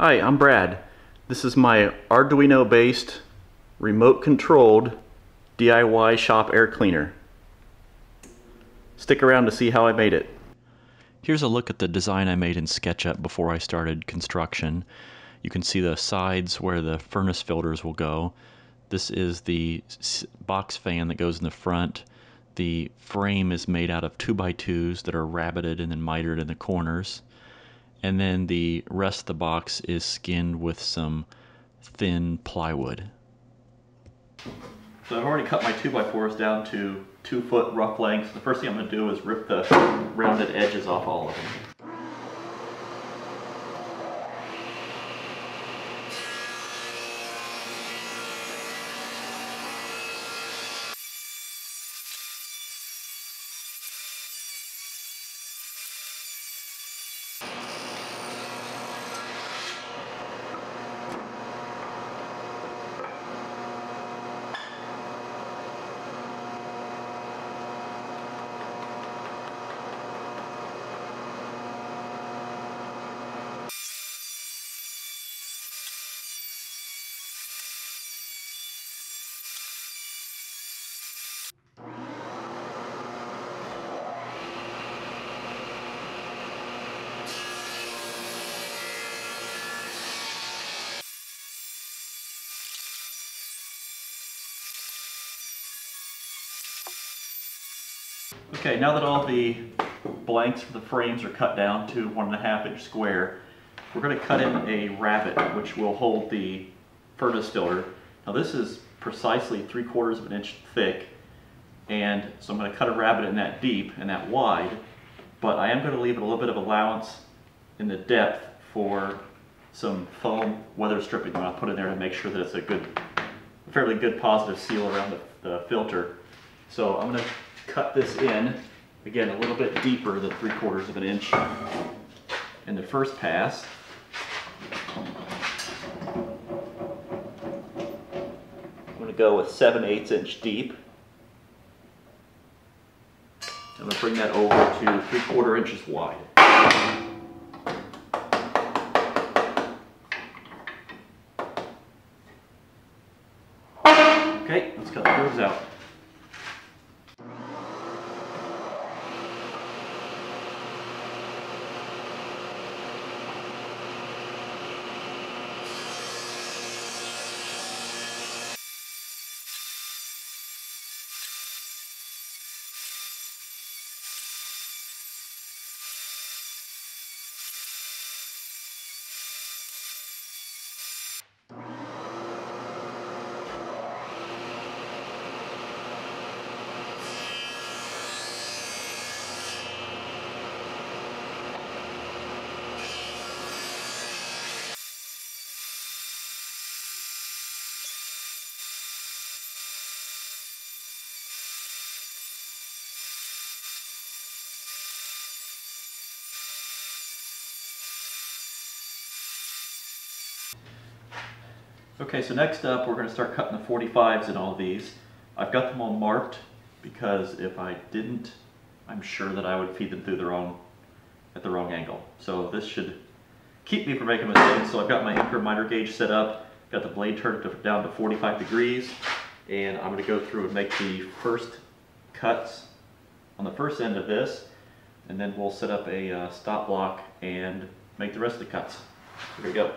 Hi, I'm Brad. This is my Arduino based, remote controlled DIY shop air cleaner. Stick around to see how I made it. Here's a look at the design I made in SketchUp before I started construction. You can see the sides where the furnace filters will go. This is the box fan that goes in the front. The frame is made out of 2x2s that are rabbeted and then mitered in the corners and then the rest of the box is skinned with some thin plywood. So I've already cut my 2x4s down to 2 foot rough lengths. The first thing I'm going to do is rip the rounded edges off all of them. Okay, now that all the blanks for the frames are cut down to one and a half inch square, we're going to cut in a rabbet which will hold the furnace filter. Now this is precisely three quarters of an inch thick and so I'm going to cut a rabbet in that deep and that wide but I am going to leave it a little bit of allowance in the depth for some foam weather stripping that I'll put in there to make sure that it's a good, fairly good positive seal around the, the filter. So I'm going to cut this in, again, a little bit deeper than three quarters of an inch in the first pass. I'm going to go with 7 8 inch deep. I'm to bring that over to 3 quarter inches wide. Okay, let's cut the grooves out. Okay, so next up we're going to start cutting the 45s in all these. I've got them all marked because if I didn't, I'm sure that I would feed them through the wrong, at the wrong angle. So this should keep me from making mistakes. So I've got my Incra miter gauge set up, got the blade turned down to 45 degrees, and I'm going to go through and make the first cuts on the first end of this, and then we'll set up a uh, stop block and make the rest of the cuts. Here we go.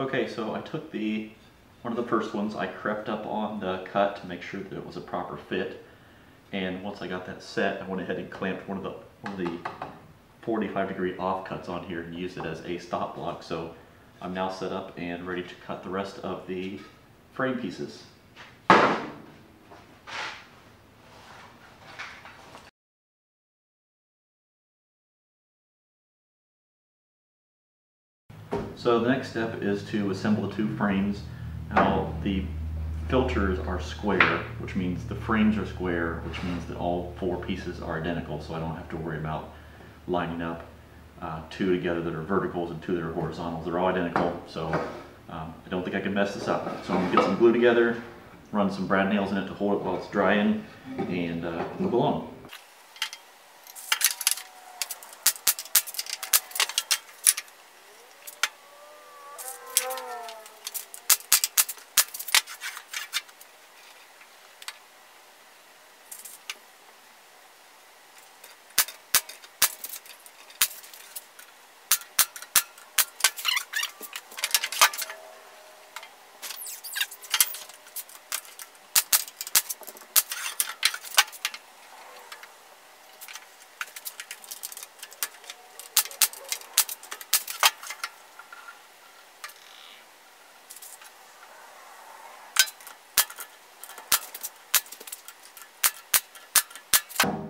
Okay, so I took the one of the first ones, I crept up on the cut to make sure that it was a proper fit. And once I got that set, I went ahead and clamped one of the one of the 45 degree off cuts on here and used it as a stop block. So I'm now set up and ready to cut the rest of the frame pieces. So the next step is to assemble the two frames. Now the filters are square, which means the frames are square, which means that all four pieces are identical, so I don't have to worry about lining up uh, two together that are verticals and two that are horizontals. They're all identical, so um, I don't think I can mess this up. So I'm gonna get some glue together run some brad nails in it to hold it while it's drying and uh, move along.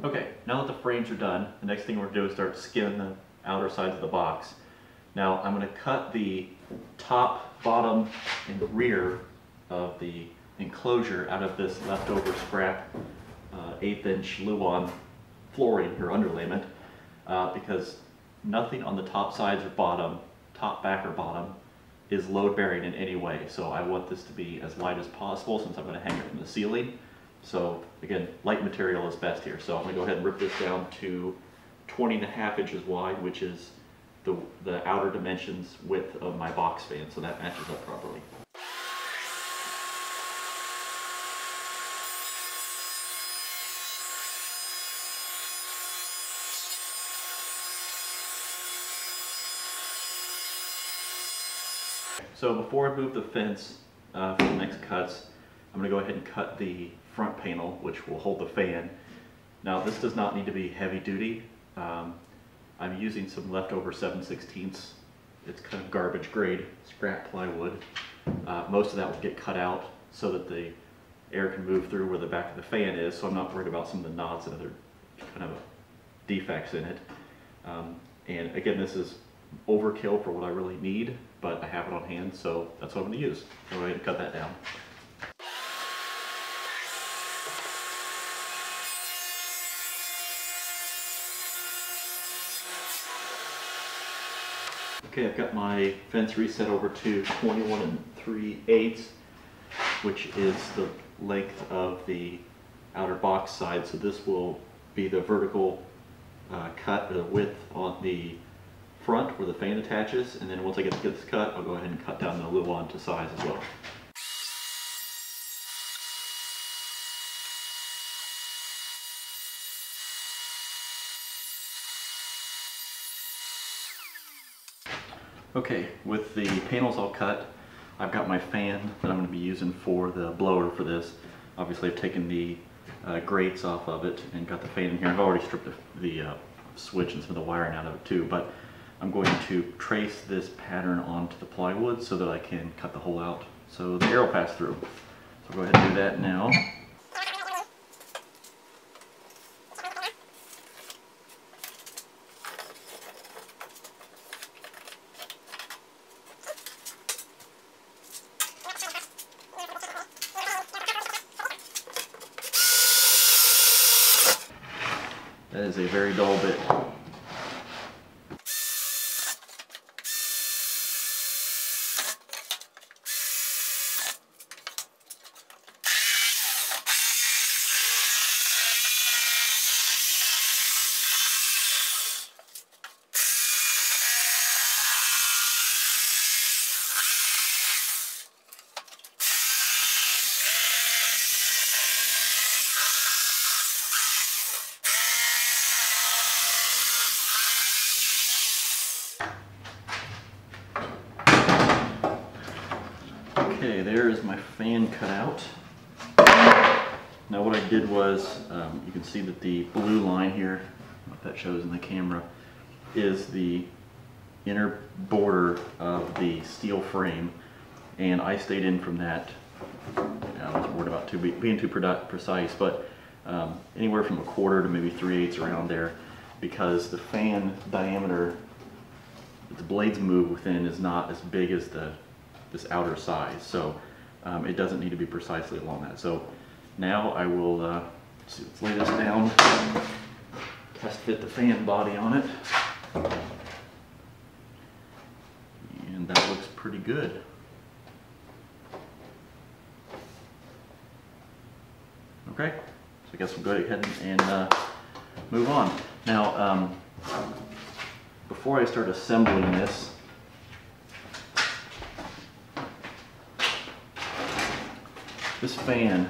Okay, now that the frames are done, the next thing we're gonna do is start skinning the outer sides of the box. Now, I'm gonna cut the top, bottom, and rear of the enclosure out of this leftover scrap uh, eighth inch Luan flooring or underlayment, uh, because nothing on the top sides or bottom, top, back, or bottom is load bearing in any way. So I want this to be as light as possible since I'm gonna hang it from the ceiling. So again, light material is best here. So I'm gonna go ahead and rip this down to 20 and a half inches wide, which is the, the outer dimensions width of my box fan. So that matches up properly. So before I move the fence uh, for the next cuts, I'm gonna go ahead and cut the front panel, which will hold the fan. Now this does not need to be heavy duty. Um, I'm using some leftover 7 16 It's kind of garbage grade scrap plywood. Uh, most of that will get cut out so that the air can move through where the back of the fan is, so I'm not worried about some of the knots and other kind of defects in it. Um, and again, this is overkill for what I really need, but I have it on hand, so that's what I'm gonna use. I'm going to cut that down. Okay, I've got my fence reset over to 21 and 3 eighths, which is the length of the outer box side. So this will be the vertical uh, cut, the width on the front where the fan attaches. And then once I get this cut, I'll go ahead and cut down the luan to size as well. Okay, with the panels all cut, I've got my fan that I'm going to be using for the blower for this. Obviously I've taken the uh, grates off of it and got the fan in here. I've already stripped the, the uh, switch and some of the wiring out of it too, but I'm going to trace this pattern onto the plywood so that I can cut the hole out so the air will pass through. So I'll go ahead and do that now. A very dull bit. Okay, there is my fan cut out. Now what I did was, um, you can see that the blue line here, what that shows in the camera, is the inner border of the steel frame. And I stayed in from that, I wasn't worried about too, being too precise, but um, anywhere from a quarter to maybe three eighths around there, because the fan diameter the blades move within is not as big as the this outer size, so um, it doesn't need to be precisely along that. So now I will uh, let's, let's lay this down, test fit the fan body on it, and that looks pretty good. Okay, so I guess we'll go ahead and uh, move on. Now, um, before I start assembling this, this fan,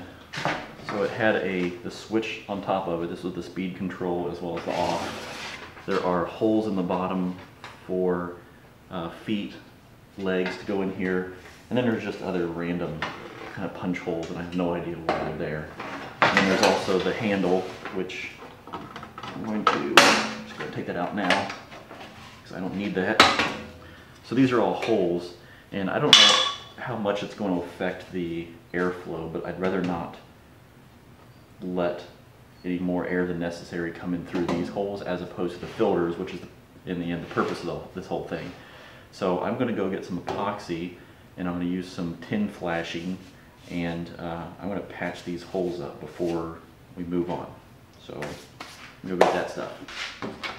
so it had a the switch on top of it. This was the speed control as well as the off. There are holes in the bottom for uh, feet, legs to go in here, and then there's just other random kind of punch holes, and I have no idea why they're there. And then there's also the handle, which I'm going to just go take that out now because I don't need that. So these are all holes, and I don't know how much it's going to affect the airflow, but I'd rather not let any more air than necessary come in through these holes as opposed to the filters, which is in the end the purpose of the, this whole thing. So I'm going to go get some epoxy and I'm going to use some tin flashing and uh, I'm going to patch these holes up before we move on. So go get that stuff.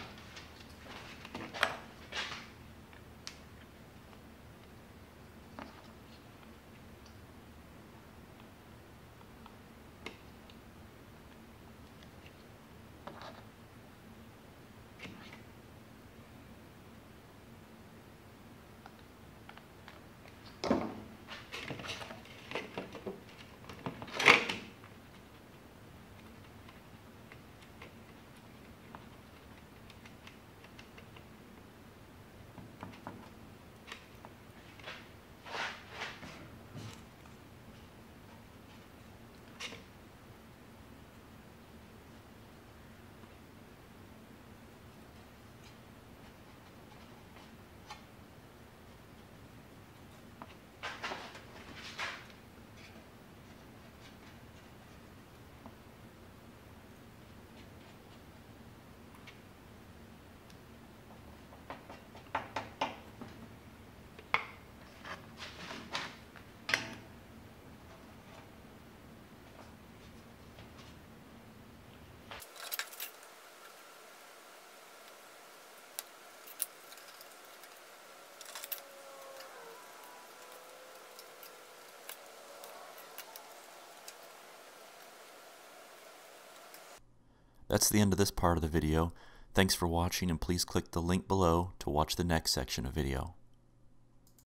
That's the end of this part of the video. Thanks for watching and please click the link below to watch the next section of video.